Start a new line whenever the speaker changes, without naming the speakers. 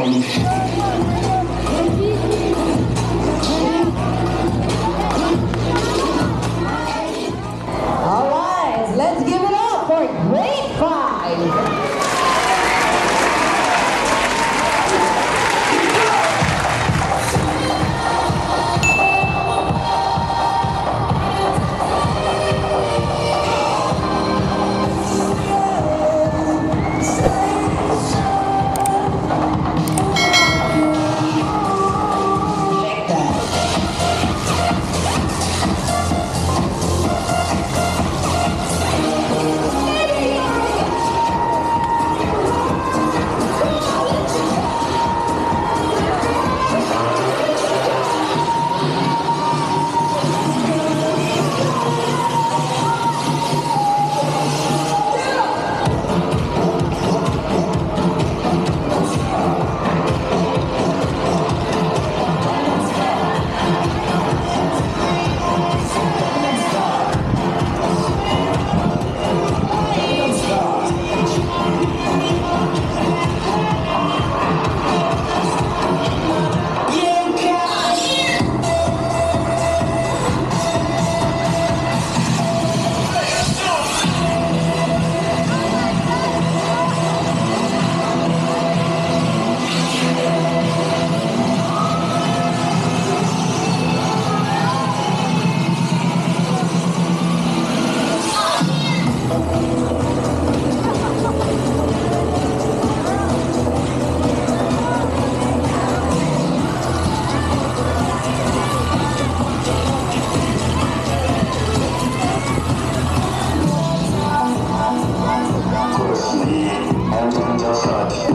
olmuş.
这边加下去